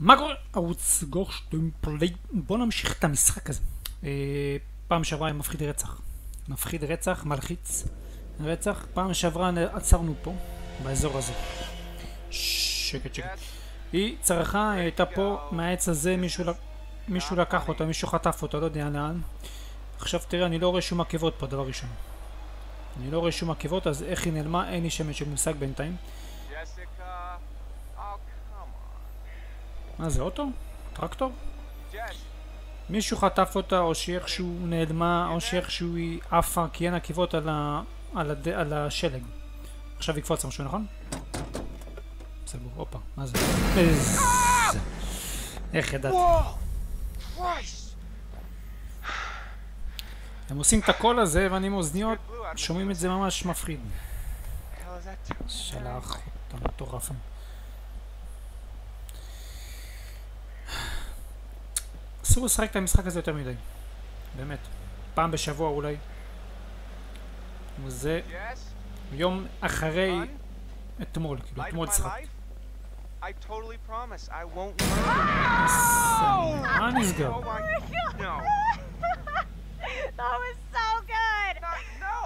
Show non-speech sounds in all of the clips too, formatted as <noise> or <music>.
מה קורה? ערוץ גורשטיין פליי. בוא נמשיך את המשחק הזה. אה, פעם שעברה עם מפחיד רצח. מפחיד רצח, מלחיץ רצח. פעם שעברה עצרנו פה, באזור הזה. שקט שקט. היא היא הייתה פה מהעץ הזה, מישהו, מישהו לקח אותה, מישהו חטף אותה, לא יודע לאן. עכשיו תראה, אני לא רואה שום עקבות פה, דבר ראשון. אני לא רואה שום עקבות, אז איך היא נעלמה? אין לי שמץ של מושג בינתיים. מה זה, אוטו? טרקטור? מישהו חטף אותה, או שאיכשהו נעלמה, או שאיכשהו היא עפה, כי אין עקיבות על, ה... על, הד... על השלג. עכשיו יקפוץ משהו, נכון? סגור, הופה, מה זה? איך ידעתי? הם עושים את הקול הזה, ואני עם אוזניות, שומעים את זה ממש מפחיד. שלח אותם מטורפים. אסור לשחק את המשחק הזה יותר מדי. באמת. פעם בשבוע אולי. וזה יום אחרי אתמול, כאילו, אתמול שחק. מה נסגר? <laughs> That was so good! No!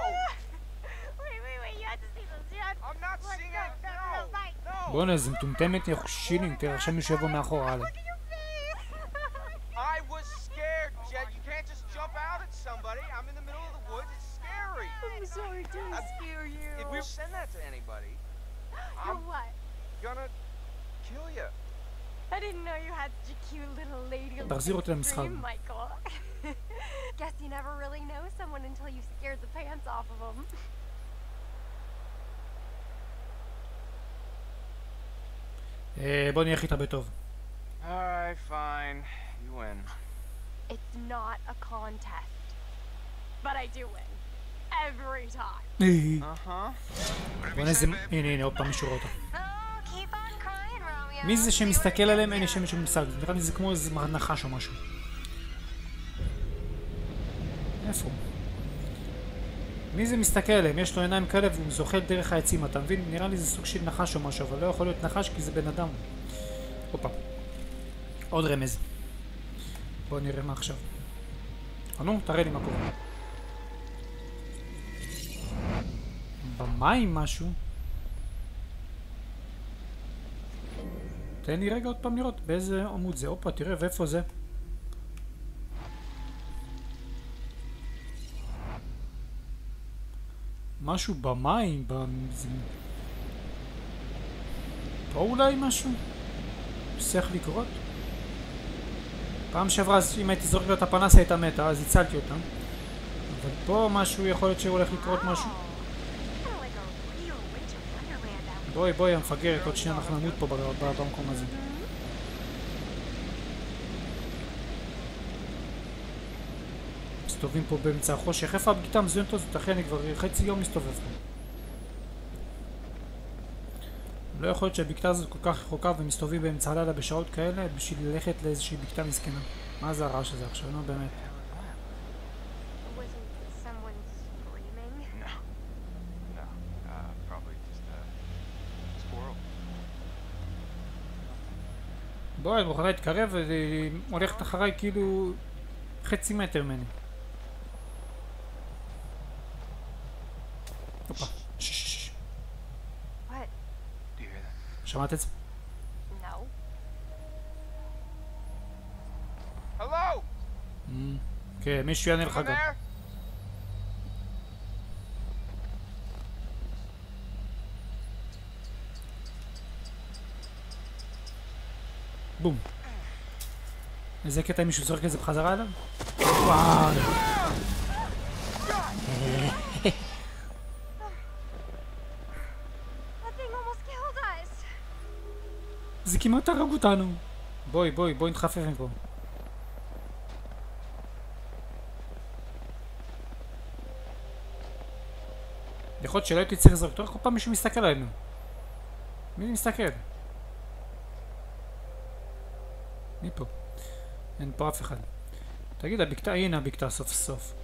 wait, wait, wait, you had to see this. You had I'm not seeing it. No. בואנה, איזה מטומטמת שילים, תראה, עכשיו מישהו יבוא מאחורה sorry to scare you. If we send that to anybody, <gasps> You're I'm what? gonna kill you. I didn't know you had such a cute little lady. תחזיר אותי למשחק. dream, Michael. <laughs> Guess you never really know someone until you scared the pants off of them. אה, בוא נהיה איך יתאבד טוב. Alright, fine. You win. It's not a contest. But I do win. Every time. Uh huh. בוא נעשה... הנה, הנה, עוד פעם מישהו רואה אותו. מי זה שמסתכל עליהם? אין לי שמץ של מושג. נראה לי זה כמו איזה נחש או משהו. איפה הוא? מי זה מסתכל עליהם? יש לו עיניים כאלה והוא זוחל דרך העצים, אתה מבין? נראה לי זה סוג של נחש או משהו, אבל לא יכול להיות נחש כי זה בן אדם. הופה. עוד רמז. בוא נראה מה עכשיו. אה, נו, תראה לי מה קורה. במים משהו? תן לי רגע עוד פעם לראות באיזה עמוד זה. הופה, תראה, ואיפה זה? משהו במים, ב... פה אולי משהו? צריך לקרות? פעם שעברה, אם הייתי זורק לה את הפנס הייתה מתה, אז הצלתי אותה. אבל פה משהו, יכול להיות שהולך לקרות משהו. Kinda like a real winter wonderland out בואי, בואי, המפגרת, עוד שניה אנחנו נמות פה במקום הזה. מסתובבים פה באמצע החושך. איפה הבגיתה המזוינת הזאת? אחי, אני כבר חצי יום מסתובב פה. לא יכול להיות שהבקתה הזאת כל כך רחוקה ומסתובבים באמצע הלילה בשעות כאלה בשביל ללכת לאיזושהי בקתה מסכנה. מה זה הרעש הזה עכשיו? נו באמת. Wasn't someone screaming? No. No. Uh, probably just a squirrel. בואי, את מוכנה להתקרב והיא הולכת אחריי כאילו חצי מטר ממני. שמעת את זה? No. Hello. אמ, כן, מישהו יענה לך גם. בום. איזה קטע אם מישהו זורק את זה בחזרה אליו? וואו. זה כמעט הרג אותנו. בואי, בואי, בואי נתחפף מפה. יכול להיות שלא הייתי צריך לזרוק אותו, כל פעם מישהו מסתכל עלינו. מי מסתכל? מי פה? אין פה אף אחד. תגיד, הבקתה, הנה הבקתה סוף סוף.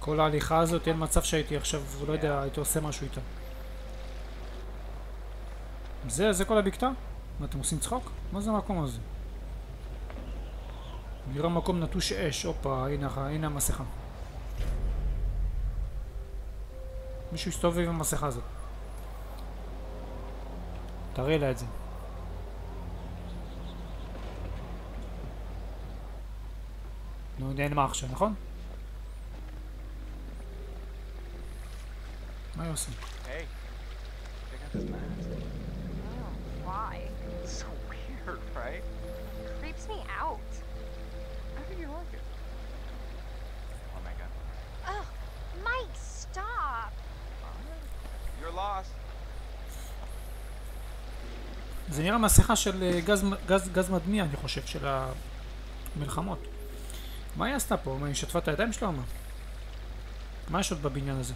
כל ההליכה הזאת, אין מצב שהייתי עכשיו, לא יודע, הייתי עושה משהו איתה. זה, זה כל הבקתה? מה, אתם עושים צחוק? מה זה המקום הזה? נראה מקום נטוש אש, הופה, הנה, הנה המסכה. מישהו הסתובב עם המסכה הזאת. תראה לה את זה. נו, אין מה עכשיו, נכון? מה היא עושה? Hey, זה נראה מסכה של אה, גז, גז, גז מדמיע, אני חושב, של המלחמות. מה היא עשתה פה? מה, היא שטפה את הידיים שלה או מה? מה יש עוד בבניין הזה?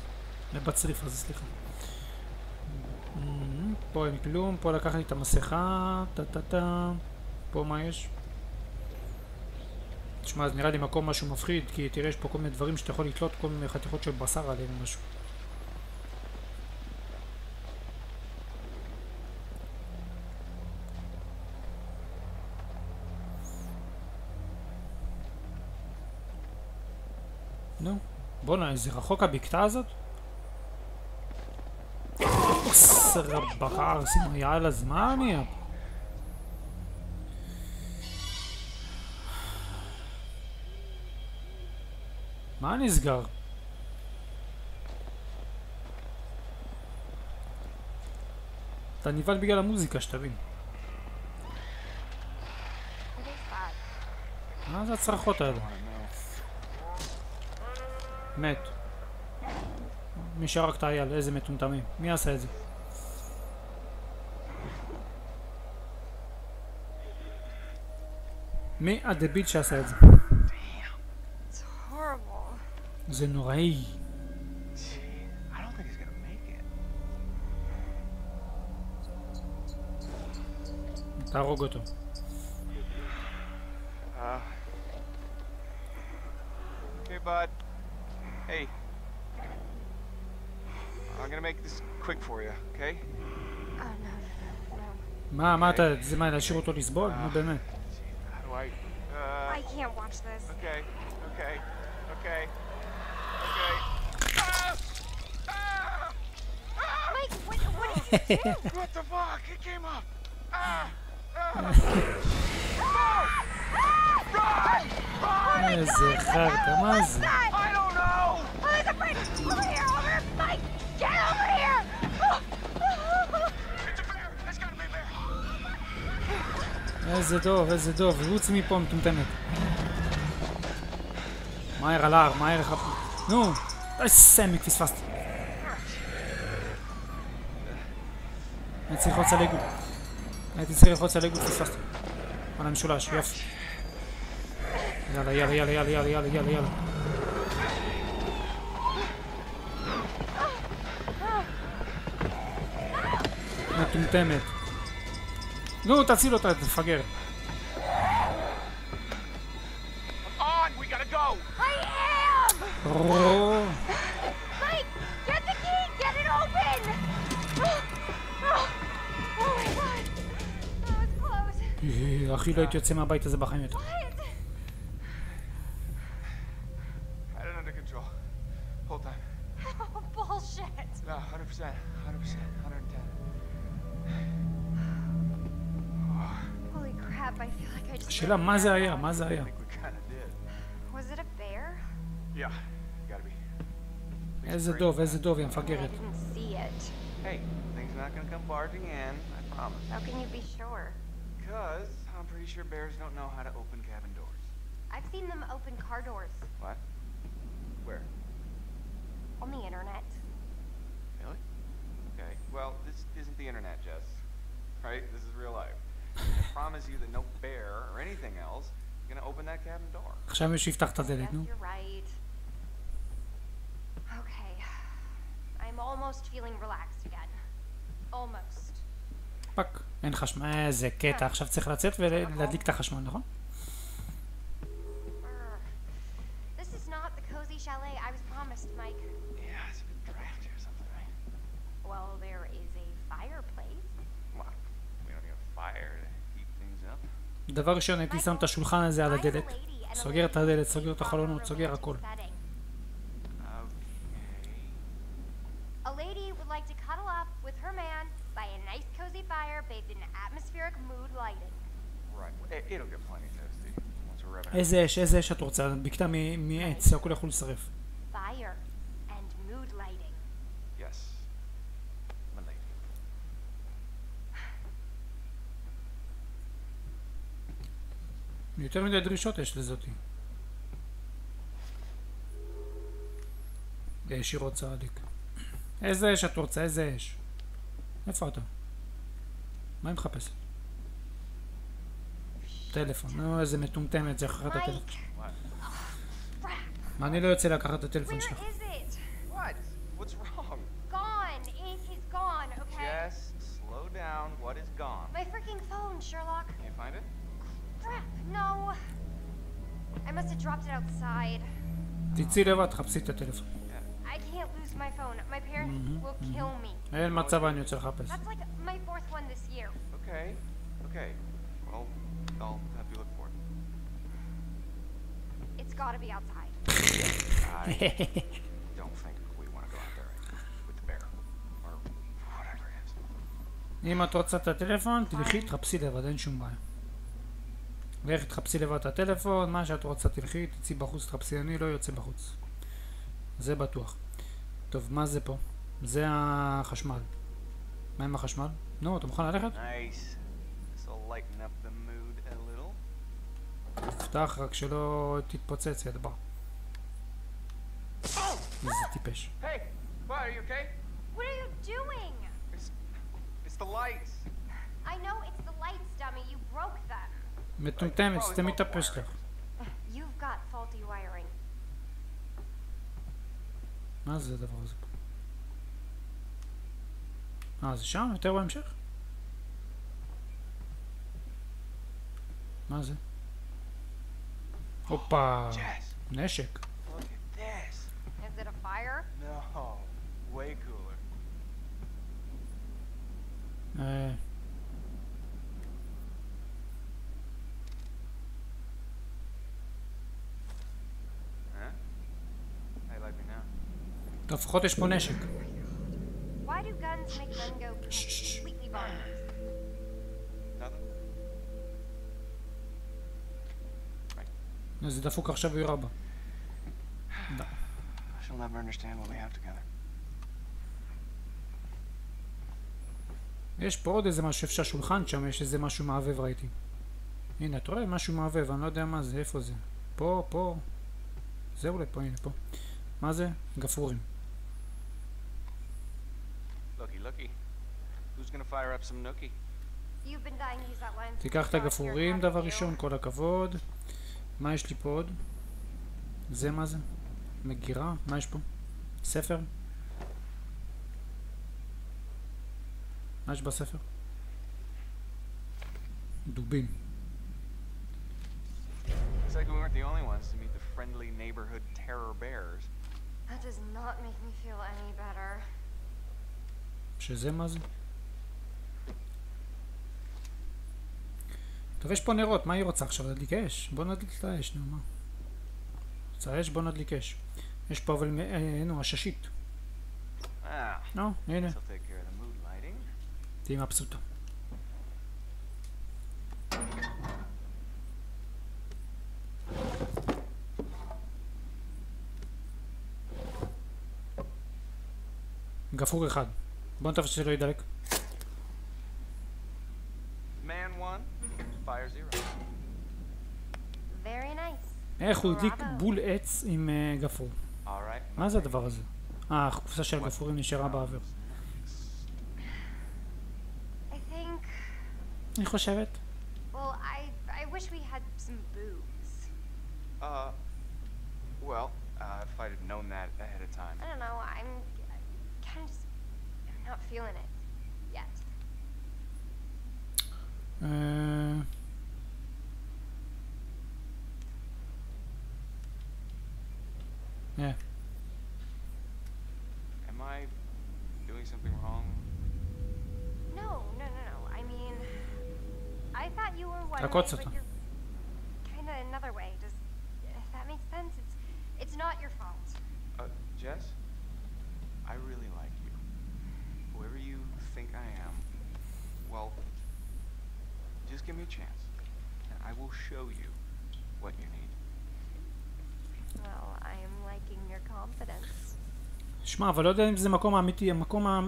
בצריף הזה, סליחה. פה אין כלום, פה לקח לי את המסכה, טה טה טה. פה מה יש? תשמע, זה נראה לי מקום משהו מפחיד, כי תראה, יש פה כל מיני דברים שאתה יכול לתלות כל מיני חתיכות של בשר עליהם או משהו. נו, בואנה, איזה רחוק הבקתה הזאת? עשר הבקר, שים יאללה, אז מה פה? מה נסגר? אתה נבהל בגלל המוזיקה, שתבין. מה זה הצרחות האלה? מת. מי שרק את האייל, איזה מטומטמים. מי עשה את זה? מי הדביל שעשה את זה? זה נוראי. תהרוג אותו. Uh. Okay, bud. Hey. I'm gonna make this quick for you, okay? Oh, no, no, no, no. מה, מה אתה, זה מה, להשאיר אותו לסבול? נו באמת. Gee, how do I? Uh. I can't watch this. Okay. Okay. Okay. Okay. Ah! Ah! Ah! Mike, what, what did you do? <laughs> What the fuck? It came up. Ah! Ah! Run! Run! איזה חרטא, מה זה? איזה דוב, איזה דוב, רוץ מפה מטומטמת. מהר על ההר, מהר לך... נו, די סמיק, פספסתי. הייתי צריך ללחוץ על איגוד. הייתי צריך ללחוץ על איגוד, פספסתי. על המשולש, יופי. יאללה, יאללה, יאללה, יאללה, יאללה, יאללה, יאללה, יאללה. מטומטמת. נו, תציל אותה, תפגר. On! We gotta go! I am! רו- Mike, get the key! Get it open! Oh, my god. That was close. אה, אחי, לא הייתי יוצא מהבית הזה בחיים יותר. השאלה, מה זה היה? מה זה I היה? think we kinda did. Was it a bear? Yeah. Gotta be. Things איזה are דוב, great. איזה דוב, יא I מפגרת. didn't see it. Hey, things not gonna come barging in. I promise. How can you be sure? Because I'm pretty sure bears don't know how to open cabin doors. I've seen them open car doors What? Where? on the internet. Really? Okay. Well, this isn't the internet, Jess. Right? This is real life. I promise you that no bear or anything else is gonna open that cabin door. עכשיו מישהו יפתח את הדלת, נו. you're right. Okay. I'm almost feeling relaxed again. Almost. פאק, אין חשמל, איזה קטע, עכשיו צריך לצאת ולהדליק את החשמל, נכון? Urgh. This is not the cozy chalet I was promised like? Yeah, it's a bit drafty or something, right? Well, there is a fireplace. Well, we don't need a fire to heat things up. דבר ראשון הייתי שם את השולחן הזה על הדלת. סוגר את הדלת, סוגר את החלונות, סוגר הכל. איזה אש, איזה אש את רוצה? בקתה מעץ, הכל יכול לשרף. Fire and mood lighting. Yes. My lady. יותר מדי דרישות יש לזאתי. רוצה עליק. איזה אש את רוצה? איזה אש? איפה אתה? מה היא מחפשת? טלפון. נו, איזה מטומטמת, זה אחרת הטלפון. מה אני לא יוצא לקחת את הטלפון שלך? is it? What? What's wrong? Gone! It is gone, okay? Just slow down. What is gone? My freaking phone, Sherlock. Can't find it? Crap, no. I must have dropped it outside. תצאי לבד, תחפשי את הטלפון. I can't lose my phone. My parents will kill me. אין מצב אני יוצא לחפש. That's like my fourth one this year. Okay. Okay. Well, I'll have you look for it. It's gotta be outside. I <laughs> don't think we want to go out there with the bear or whatever it is. אם את רוצה את הטלפון, תלכי, תחפשי לבד, אין שום בעיה. לך תחפשי לבד את הטלפון, מה שאת רוצה תלכי, תצאי בחוץ, תחפשי, אני לא יוצא בחוץ. זה בטוח. טוב, מה זה פה? זה החשמל. מה עם החשמל? נו, אתה מוכן ללכת? תפתח, רק שלא תתפוצץ יד בר. איזה טיפש. It's, it's the lights. I know it's the lights, dummy. You broke them. מטומטמת, סתמי את הפה שלך. You've got faulty wiring. מה זה הדבר הזה פה? אה, זה שם? יותר בהמשך? מה זה? הופה, Jess, נשק. look לפחות יש פה נשק. זה דפוק עכשיו ירה בה. יש פה עוד איזה משהו, איפה שהשולחן שם, יש איזה משהו מעבב ראיתי. הנה, אתה רואה? משהו מעבב, אני לא יודע מה זה, איפה זה. פה, פה. זה אולי פה, הנה, פה. מה זה? גפרורים. Looky. Who's gonna fire up some nookie? תיקח את הגפרורים, דבר? ראשון, כל הכבוד. מה יש לי פה עוד? זה מה זה? מגירה? מה יש פה? ספר? מה יש בספר? דובים. Looks like we weren't the only ones to meet the friendly neighborhood terror bears. That does not make me feel any better. שזה מה זה? טוב, יש פה נרות, מה היא רוצה עכשיו? להדליק אש? בוא נדליק את האש, נו, מה? רוצה אש? בוא נדליק אש. יש פה אבל, אה, נו, עששית. נו, הנה. תהיי מבסוטה. גפרור אחד. בוא נתפס שלא ידלק. איך הוא הדליק. בול עץ עם אה, גפרור? מה זה הדבר הזה? אה, הקופסה של הגפרורים נשארה באוויר. אני חושבת. Well, I I wish we had some booze. Uh, well, uh, if I'd have known that ahead of time. I don't know. not feeling it yet. Uh, yeah. Am I doing something wrong? No, no, no, no. I mean, I thought you were one way, but you're kind of another way. Does if that make sense? It's it's not your fault. Uh, Jess. Give me a chance, and I will show you what you need. Well, I am liking your confidence. שמע, אבל לא יודע אם זה מקום האמיתי, המקום ה...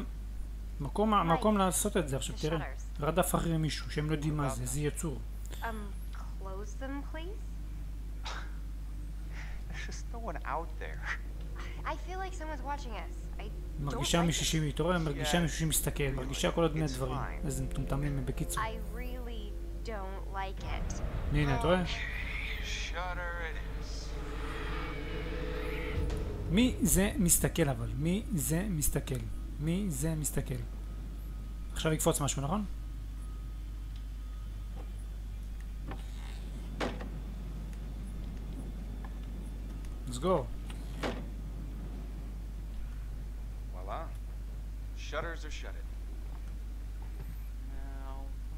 מקום, המקום לעשות את זה עכשיו, תראה. רדף אחרי מישהו שהם לא יודעים מה זה, איזה יצור. Um, close them, please. <laughs> There's just no one out there. I feel like someone's watching us. I don't מרגישה מישהו רואה? מרגישה. מישהו שמסתכל, מרגישה כל מיני It's דברים. איזה מטומטמים הם בקיצור. Don't like it. it is. מי זה מסתכל אבל? מי זה מסתכל? מי זה מסתכל? עכשיו יקפוץ משהו, נכון? סגור. Voila. Shutters are shutted.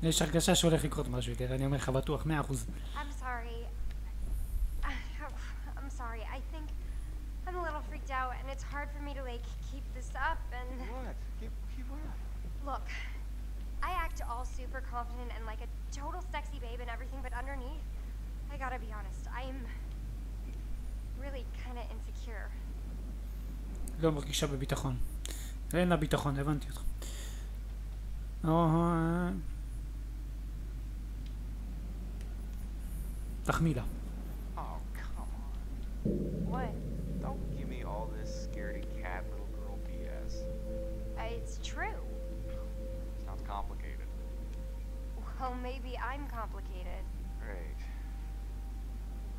יש הרגשה שהולך לקרות משהו, תראה, אני אומר לך בטוח, 100%. I'm sorry. I'm sorry. I think I'm a little freaked out, and it's hard for me to like keep this up. And what? Keep, keep what? look, I act all super confident and like a total sexy babe and everything, but underneath, I gotta be honest, I'm really kind of insecure. לא מרגישה בביטחון. אין לה ביטחון, הבנתי אותך. Tahmila. Oh, come on. What? Don't give me all this scaredy cat little girl BS. It's true. Sounds complicated. Well, maybe I'm complicated. Right.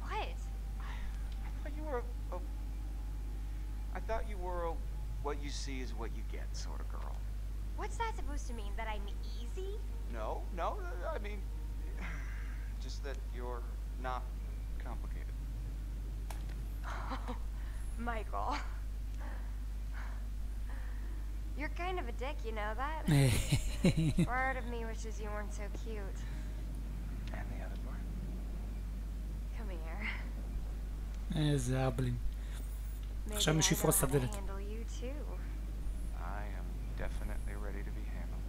What? I thought you were a, a I thought you were a what you see is what you get sort of girl. What's that supposed to mean? That I'm easy? No, no, I mean, <sighs> just that you're not complicated. Oh, <laughs> Michael. You're kind of a dick, you know that? <laughs> part of me wishes you weren't so cute. And the other part? Come here. إذا بلين. عشان Handle you too. I am definitely ready to be handled.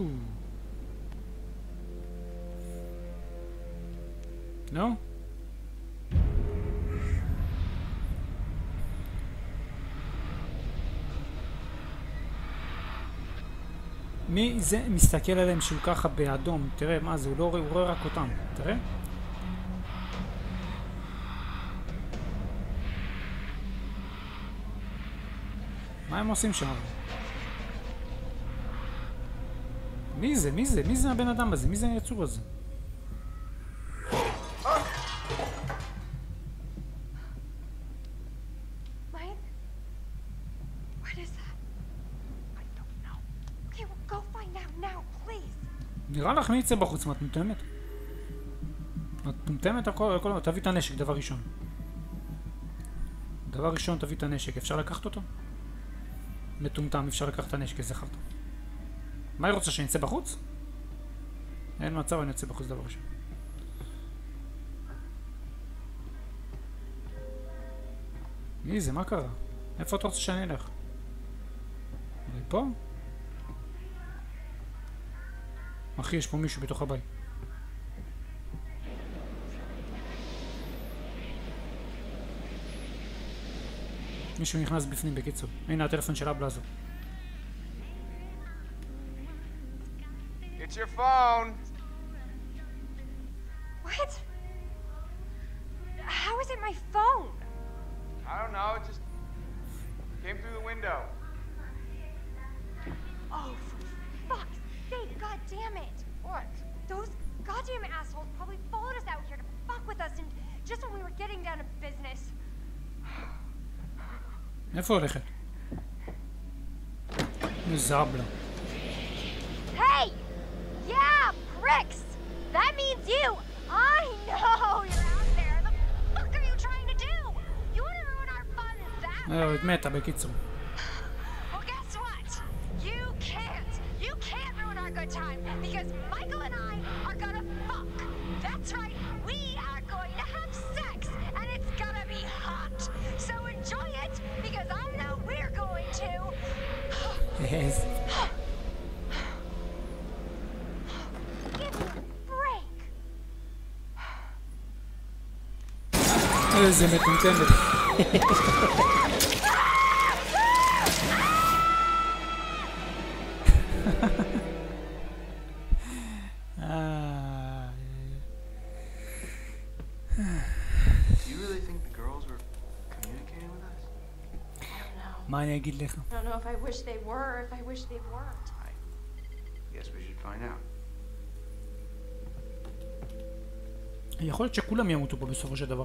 Ooh. נו? מי זה מסתכל עליהם שהוא ככה באדום? תראה, מה זה? הוא לא הוא רואה רק אותם. תראה. מה הם עושים שם? מי זה? מי זה? מי זה הבן אדם הזה? מי זה היצור הזה? נראה לך מי יצא בחוץ? מה, את מטומטמת? מטומטמת? הכל, הכל, תביא את הנשק, דבר ראשון. דבר ראשון, תביא את הנשק. אפשר לקחת אותו? מטומטם, אפשר לקחת את הנשק, איזה חרטא. מה היא רוצה, שאני אצא בחוץ? אין מצב, אני אצא בחוץ דבר ראשון. מי זה? מה קרה? איפה אתה רוצה שאני אלך? פה? אחי, יש פה מישהו בתוך הבית. מישהו נכנס בפנים בקיצור. הנה הטלפון של אבלה הזו. It's your phone. down to business. Naar vorige. Nu zabbelen. Hey! Yeah, bricks! That means you! I know you're out there! The fuck are you trying to do? You want to ruin our fun that? Oh, het met heb ik om. Don't know. מה אני אגיד לך? I don't know if I wish they were or if I wish they weren't. I guess we should find out. יכול להיות שכולם ימותו פה בסופו של דבר.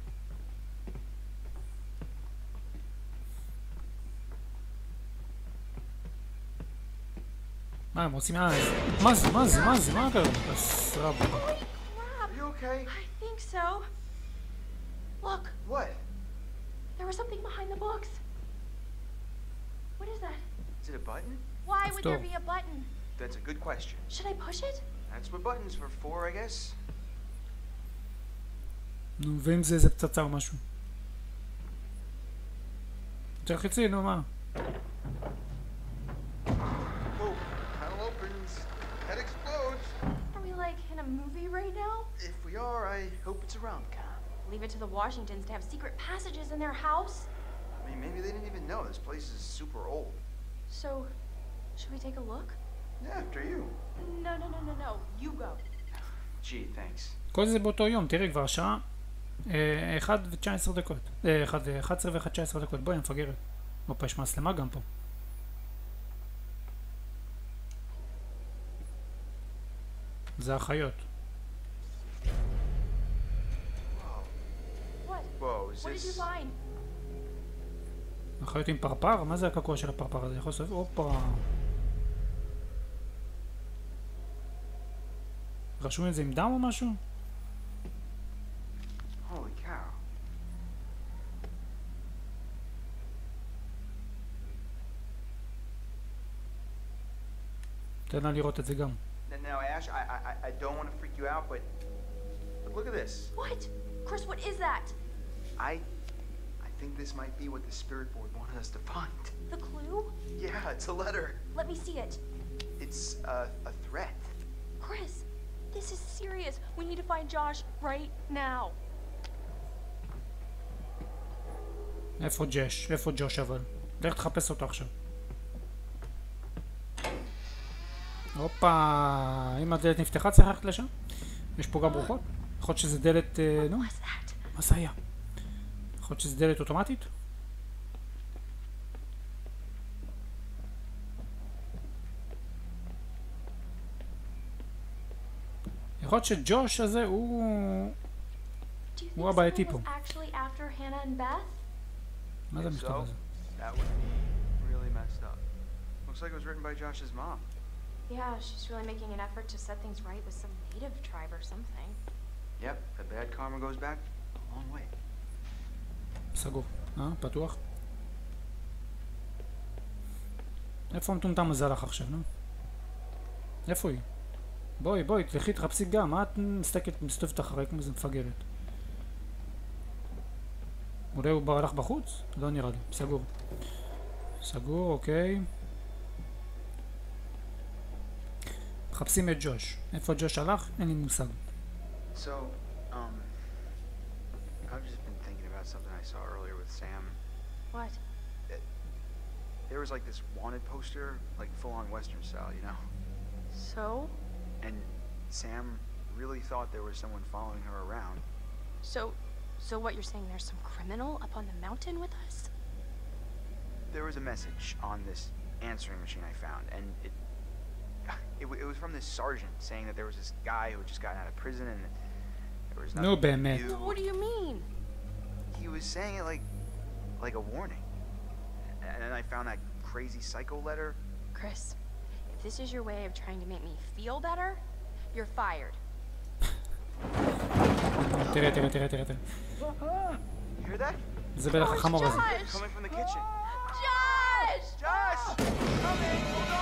מה הם רוצים? אה, מה זה? מה זה? מה זה? מה קרה? אז רבו. Crap. Are you okay? I think so. Look, What? there was something behind the books. What is that? Is it a button? Why would there Stop. be a button? That's a good question. Should I push it? That's what buttons were for, I guess. נו, ואם זה איזה פצצה או משהו? תלחצי, נו מה? a movie right now? If we are, I hope it's a rom-com. Leave it to the Washingtons to have secret passages in their house? I mean, maybe they didn't even know this place is super old. So, should we take a look? Yeah, after you. No, no, no, no, no. You go. Gee, thanks. כל זה באותו יום, תראי כבר השעה אה, 1 ו-19 דקות. אה, 1 ו-11 ו-19 דקות. בואי, המפגרת. הופה, יש מצלמה גם פה. This... find? החיות עם פרפר? מה זה הקעקוע של הפרפר הזה? יכול לעשות... הופה. רשום את זה עם דם או משהו? Holy cow. תן לה לראות את זה גם. Now, Ash, I, I, I- I don't want to freak you out, but but look at this. What? Chris, what is that? I, I think this might be what the spirit board wanted us to find. The clue? Yeah, it's a letter. Let me see it. It's a, a threat. Chris, this is serious. We need to find Josh right now. איפה ג'ש? איפה ג'וש אבל? לך תחפש אותו עכשיו. הופה, אם הדלת נפתחה צריך ללכת לשם? יש פה גם רוחות? יכול להיות שזה דלת... אה, נו? מה זה היה? יכול להיות שזה דלת אוטומטית? יכול להיות שג'וש הזה הוא... Hannah and Beth? מה זה המכתב הזה? that would be really messed up. Looks like it was written by Josh's mom. Yeah, she's really making an effort to set things right with some native tribe or something. Yep, the bad karma goes back a long way. סגור. אה? פתוח? איפה המטומטם הזה הלך עכשיו, נו? איפה היא? בואי, בואי, תלכי תחפשי גם, מה את מסתכלת, מסתובבת אחריי כמו איזה מפגרת? אולי הוא הלך בחוץ? לא נראה לי, סגור. סגור, אוקיי. מחפשים את ג'וש. איפה ג'וש הלך? אין לי מושג. So, um, I've just been thinking about something I saw earlier with Sam. What? There was like this wanted poster, like full on Western style, you know? So? And Sam really thought there was someone following her around. So, so what you're saying? There's some criminal up on the mountain with us? There was a message on this answering machine I found, and it. it, it, was from this sergeant saying that there was this guy who had just gotten out of prison and there was no bad man. Do. What do you mean? He was saying it like, like a warning. And then I found that crazy psycho letter. Chris, if this is your way of trying to make me feel better, you're fired. ترى ترى ترى ترى ترى. Hear that? Oh, Josh! Coming from the kitchen. Josh! Josh! Coming!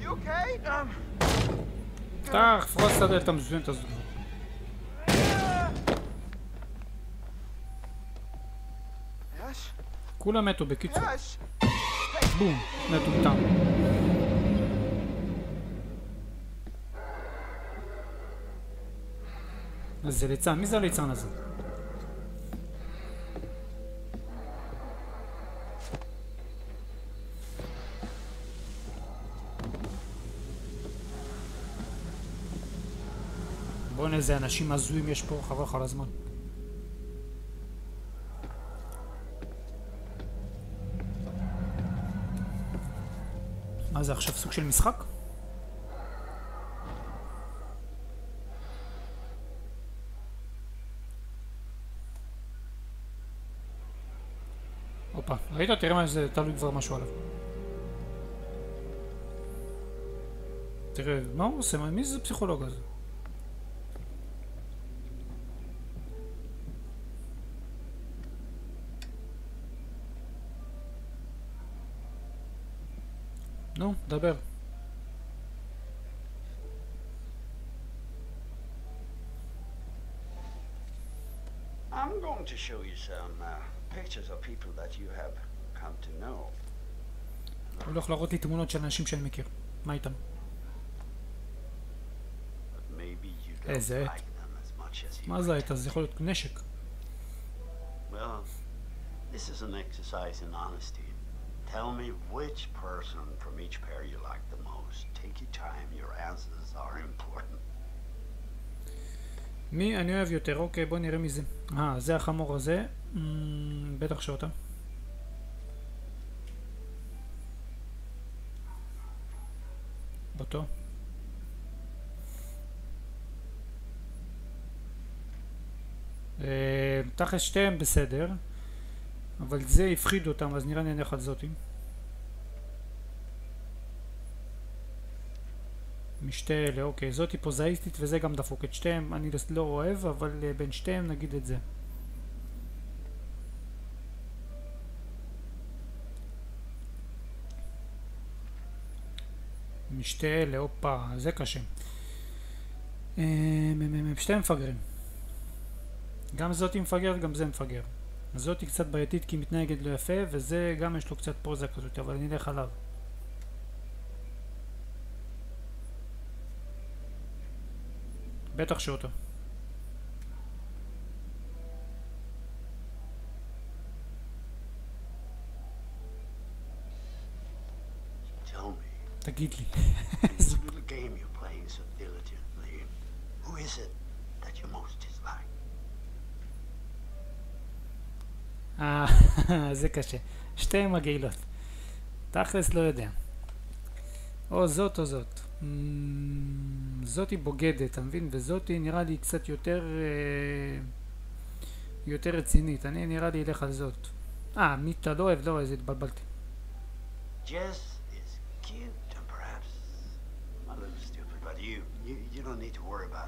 You okay? Um. פתח, פרוץ את הדלת המזוינת הזאת. כולם מתו בקיצור. בום, מטומטם. אז זה ליצן, מי זה הליצן הזה? איזה אנשים הזויים יש פה, חבל לך על הזמן. מה זה עכשיו סוג של משחק? הופה, ראית? תראה מה זה תלוי כבר משהו עליו. תראה, מה הוא עושה? מי זה פסיכולוג הזה? נו, דבר. I'm going to show you some uh, pictures of people that you have come to know. הולך להראות לי תמונות של אנשים שאני מכיר. מה איתם? But maybe you don't Is it? like them as much as you מה זה הייתה? זה יכול להיות נשק. Well, this is an exercise in honesty. Tell me which person from each pair you like the most. Take your time, your answers are important. מי אני אוהב יותר? אוקיי, בוא נראה מי זה. אה, זה החמור הזה. אמ, בטח שאותה. אותו. אה, תכל'ס שתיהם בסדר, אבל זה הפחיד אותם, אז נראה נלך על זאתי. משתי אלה, אוקיי, זאתי פוזאיסטית וזה גם דפוק. את שתיהם אני לא אוהב, אבל אה, בין שתיהם נגיד את זה. משתי אלה, הופה, זה קשה. אה, שתיהם מפגרים. גם זאתי מפגר, גם זה מפגר. זאתי קצת בעייתית כי היא מתנהגת לא יפה, וזה גם יש לו קצת פוזה כזאת, אבל אני אלך עליו. בטח שאותו. תגיד לי. in this little game you're playing so diligently, who is it that you most dislike? אה, <laughs> זה קשה. שתיהן מגעילות. תכלס לא יודע. או זאת או זאת. זאתי בוגדת, אתה מבין? וזאתי נראה לי קצת יותר... אה, יותר רצינית. אני נראה לי אלך על זאת. אה, מי אתה לא אוהב? לא אוהב, זה התבלבלתי. You don't need to worry about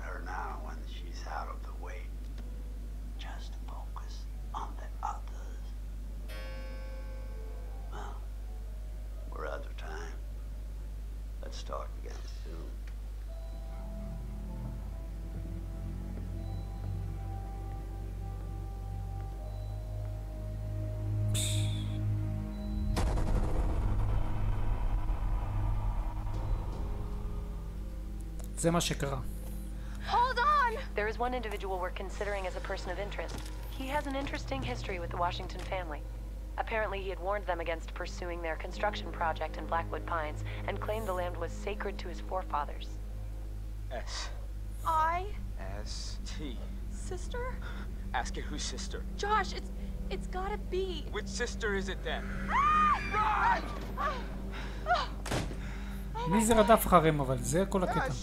זה מה שקרה. Hold on! There is one individual we're considering as a person of interest. He has an interesting history with the Washington family. Apparently, he had warned them against pursuing their construction project in Blackwood Pines and claimed the land was sacred to his forefathers. S. I S. T. C sister? Ask her whose sister. Josh, it's it's gotta be. Which sister is it then? מי זה רדף אחריהם אבל? זה כל הקטע.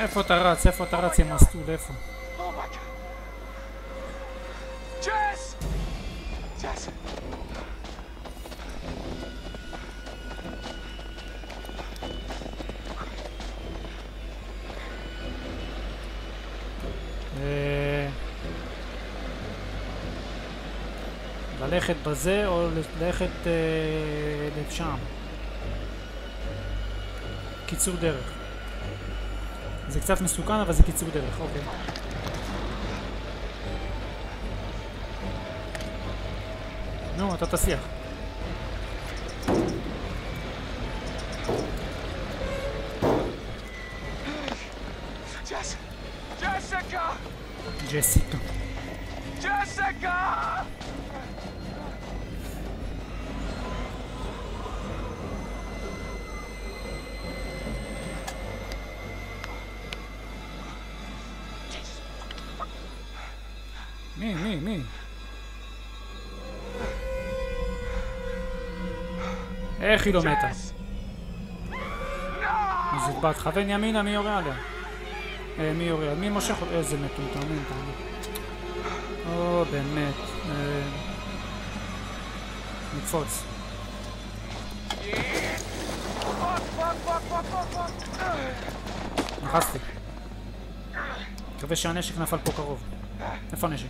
איפה אתה רץ? איפה אתה רץ, יא מסטול? איפה? אה, ללכת בזה או ללכת אה, לשם? קיצור דרך. זה קצת מסוכן אבל זה קיצור דרך, אוקיי. נו, אתה תסיח. Jessica! ג'סיקה. איך היא לא מתה? אז את תכוון ימינה, מי יורה עליה? אה, מי יורה? מי מושך? איזה מטומטמים, תאמין. או, באמת. אה, נקפוץ. נכנסתי. מקווה שהנשק נפל פה קרוב. איפה הנשק?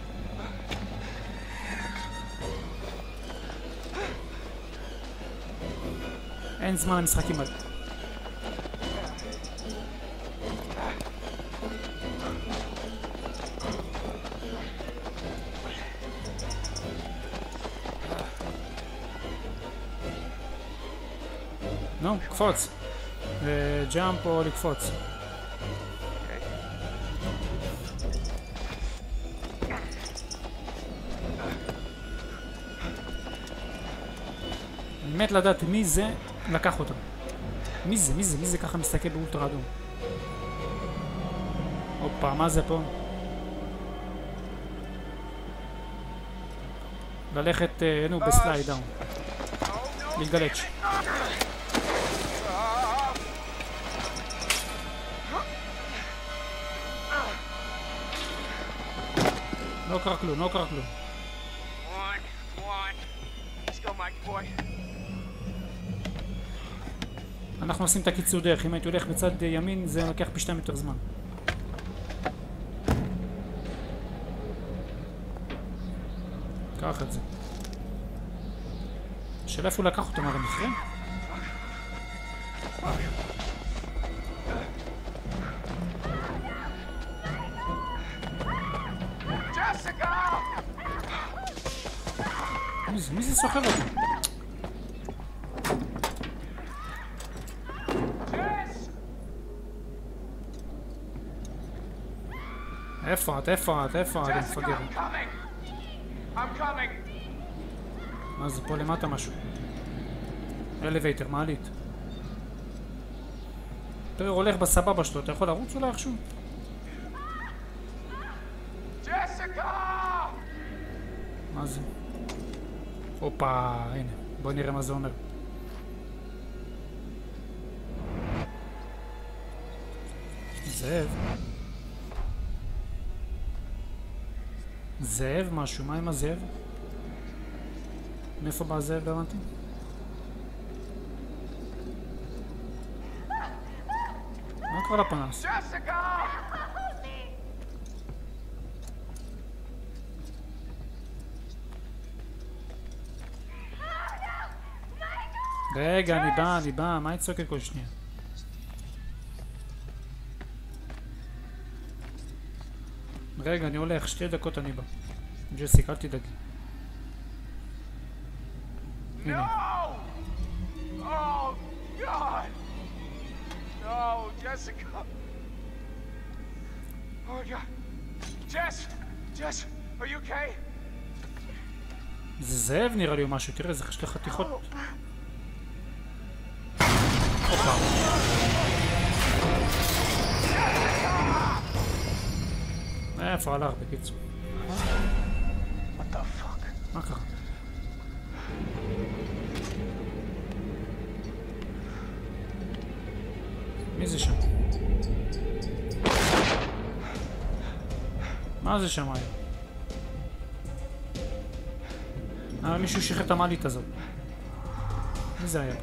אין זמן למשחקים האלה. נו, קפוץ. אה, ג'אמפ או לקפוץ. מת לדעת מי זה לקח אותו. מי זה? מי זה? מי זה ככה מסתכל באולטרה אדום? הופה, מה זה פה? ללכת, אה, נו, ב slide down. להתגלץ'. לא קרה כלום, לא קרה כלום. One, one. Let's go, Mike boy. אנחנו עושים את הקיצור דרך, אם הייתי הולך אה, ימין זה לוקח פי שתיים יותר זמן. קח את זה. השאלה איפה הוא לקח אותו, מה? איפה את? איפה את? מפגרת. מה זה פה למטה משהו? אלווייטר, מעלית. הוא הולך בסבבה שלו, אתה יכול לרוץ אולי איכשהו? מה זה? הופה, הנה, בוא נראה מה זה אומר. זאב? זאב משהו, מה עם הזאב? מאיפה בא הזאב? הבנתי. מה לפנס? Jessica! רגע, אני בא, אני בא, מה היא צועקת כל שנייה? רגע, אני הולך, שתי דקות אני בא. ג'סיק, אל תדאגי. No! Oh! Oh? זה זאב נראה לי או משהו, תראה, זה שתי חתיכות. איפה הלך בקיצור? מה קרה? מי זה שם? מה זה שם היה? אה, מישהו שחרר את המעלית הזאת. מי זה היה?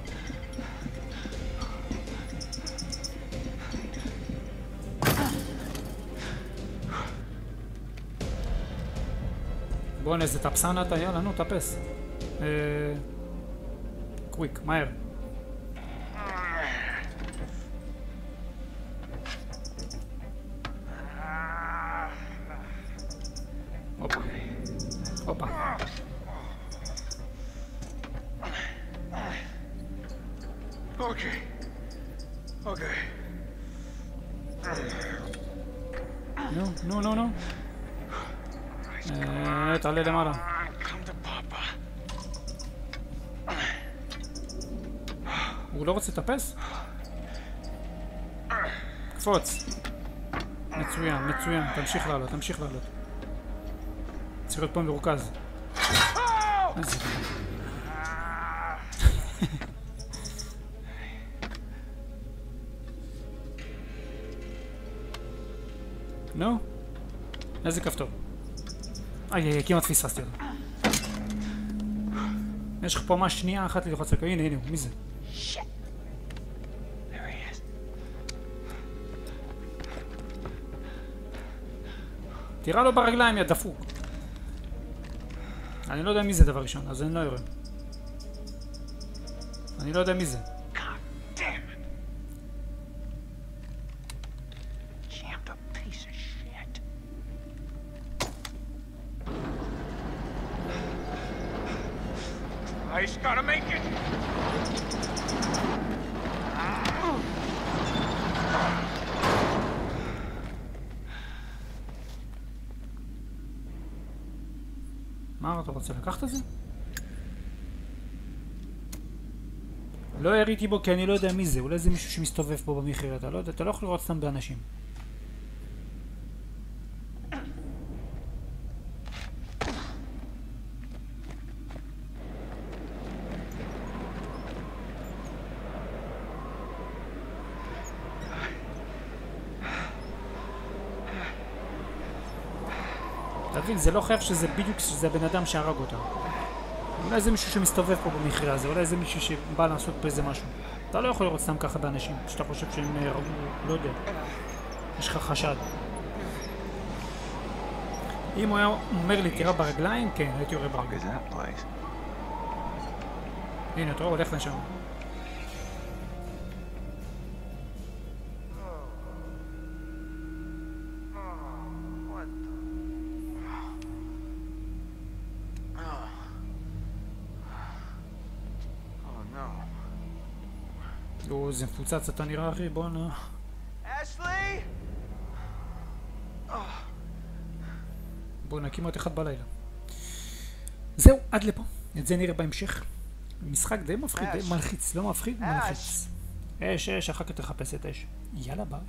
בוא'נה איזה טפסן אתה, יאללה נו. אה... קוויק, מהר. הופה. הופה. Okay. Okay. נו, נו, נו, נו. אה, תעלה למעלה. Come to Papa. הוא לא רוצה לטפס? קפוץ. מצוין, מצוין. תמשיך לעלות. צריך להיות פה מרוכז. <laughs> נו? איזה כפתור? איי, איי, כמעט פספסתי אותו. יש לך פה ממש שנייה אחת ללחוץ על הנה, הנה מי זה? There תירה לו ברגליים, יא דפוק. אני לא יודע מי זה דבר ראשון, אז אני לא יורה. אני לא יודע מי זה. God damn it. Jammed a piece of shit. I just gotta make it. מה אתה רוצה לקחת את זה? לא יריתי בו כי אני לא יודע מי זה, אולי זה מישהו שמסתובב פה במחיר, אתה לא יודע, אתה לא יכול לראות סתם באנשים. אתה מבין, זה לא חייב שזה בדיוק שזה הבן אדם שהרג אותם. אולי זה מישהו שמסתובב פה במקרה הזה, אולי זה מישהו שבא לעשות פה איזה משהו. אתה לא יכול לראות סתם ככה באנשים, שאתה חושב שהם אה, הרגו, לא יודע. יש לך חשד. אם הוא היה אומר לי תירה ברגליים, כן, הייתי יורה ברגליים. הנה, אתה רואה, הולך לשם. או, איזה מפוצץ אתה נראה, אחי, בואנה. בואנה, כמעט אחד בלילה. זהו, עד לפה. את זה נראה בהמשך. משחק די מפחיד, די. מלחיץ, לא מפחיד. מלחיץ. אש, אש, אחר כך תחפש את אש. יאללה, ביי.